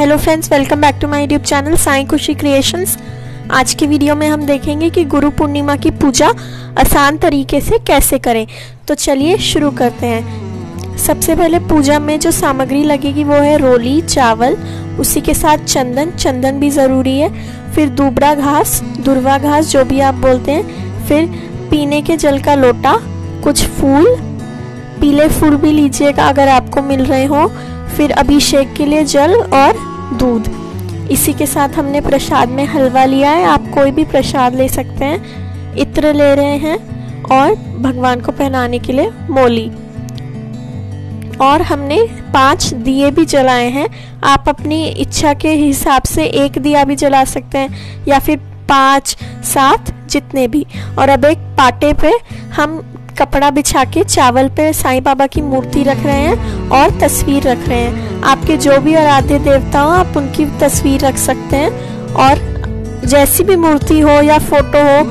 Hello friends welcome back to my YouTube channel Sai Khushi creations आज की video में हम देखेंगे कि गुरु पूर्णिमा की पूजा आसान तरीके से कैसे करें। तो चलिए शुरू करते हैं। सबसे पहले पूजा में जो सामग्री लगेगी वो है रोली, चावल, उसी के साथ चंदन। चंदन भी ज़रूरी है। फिर दुबरा घास, दुर्वा घास जो भी आप बोलते हैं। फिर पीने के जल का लोटा, कुछ फूल, पीले फूल भी लीजिएगा अगर आपको मिल रहे हो। फिर अभिषेक के लिए जल और दूध। इसी के साथ हमने प्रसाद में हलवा लिया है। आप कोई भी प्रसाद ले सकते हैं। इत्र ले रहे हैं और भगवान को पहनाने के लिए मोली। और हमने पाँच दिए भी जलाए हैं। आप अपनी इच्छा के हिसाब से एक दिया भी जला सकते हैं या फिर पाँच, सात जितने भी। और अब एक पाटे पे हम कपड़ा बिछा के चावल पे साईं बाबा की मूर्ति रख रहे हैं और तस्वीर रख रहे हैं। आपके जो भी आराध्य देवता हो, आप उनकी तस्वीर रख सकते हैं। और जैसी भी मूर्ति हो या फ़ोटो हो,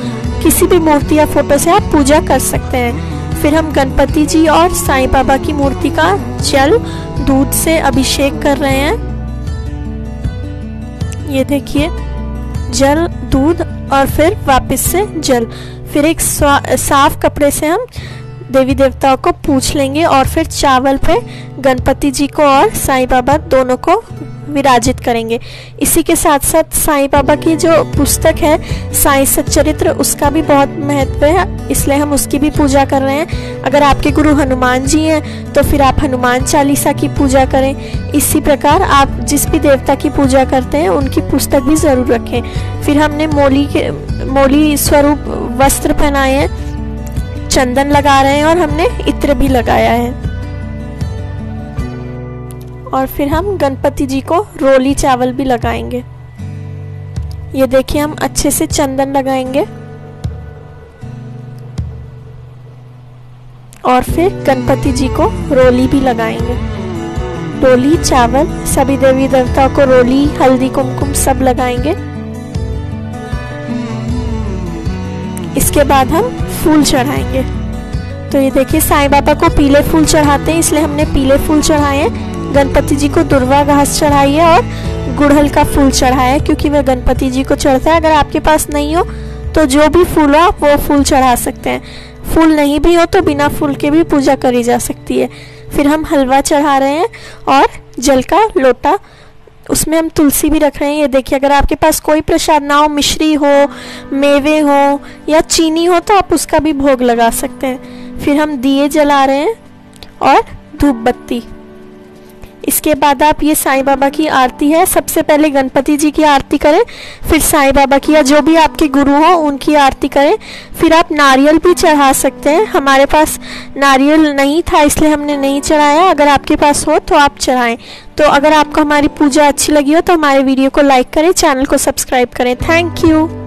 किसी भी मूर्ति या फ़ोटो से आप पूजा कर सकते हैं। फिर हम गणपति जी और साईं बाबा की मूर्ति का जल, दूध से अभिषेक कर रहे हैं। ये देखिए, जल, दूध और फिर वापस से जल। फिर एक साफ़ कपड़े से हम देवी देवताओं को पूछ लेंगे और फिर चावल पे गणपति जी को और साईं बाबा दोनों को विराजित करेंगे। इसी के साथ साथ साईं बाबा की जो पुस्तक है, साईं सच्चरित्र, उसका भी बहुत महत्व है, इसलिए हम उसकी भी पूजा कर रहे हैं। अगर आपके गुरु हनुमान जी हैं तो फिर आप हनुमान चालीसा की पूजा करें। इसी प्रकार आप जिस भी देवता की पूजा करते हैं, उनकी पुस्तक भी ज़रूर रखें। फिर हमने मोली के, मोली स्वरूप वस्त्र पहनाए हैं, चंदन लगा रहे हैं और हमने इत्र भी लगाया है। और फिर हम गणपति जी को रोली चावल भी लगाएँगे। ये देखिए, हम अच्छे से चंदन लगाएँगे। और फिर गणपति जी को रोली भी लगाएँगे। रोली, चावल, सभी देवी देवताओं को रोली, हल्दी, कुमकुम सब लगाएँगे। इसके बाद हम फूल चढ़ाएँगे। तो ये देखिए, साईं बाबा को पीले फूल चढ़ाते हैं, इसलिए हमने पीले फूल चढ़ाए हैं। गणपति जी को दुर्वा घास चढ़ाई है और गुड़हल का फूल चढ़ाया है, क्योंकि वह गणपति जी को चढ़ता है। अगर आपके पास नहीं हो तो जो भी फूल हो, आप वो फूल चढ़ा सकते हैं। फूल नहीं भी हो तो बिना फूल के भी पूजा करी जा सकती है। फिर हम हलवा चढ़ा रहे हैं और जल का लोटा उसमें हम तुलसी भी रख रहे हैं। ये देखिए, अगर आपके पास कोई प्रसाद ना हो, मिश्री हो, मेवे हो या चीनी हो तो आप उसका भी भोग लगा सकते हैं। फिर हम दिए जला रहे हैं और धूप बत्ती। इसके बाद आप ये साईं बाबा की आरती है। सबसे पहले गणपति जी की आरती करें, फिर साईं बाबा की या जो भी आपके गुरु हो, उनकी आरती करें। फिर आप नारियल भी चढ़ा सकते हैं। हमारे पास नारियल नहीं था, इसलिए हमने नहीं चढ़ाया। अगर आपके पास हो तो आप चढ़ाएँ। तो अगर आपको हमारी पूजा अच्छी लगी हो तो हमारे वीडियो को लाइक करें, चैनल को सब्सक्राइब करें। Thank you.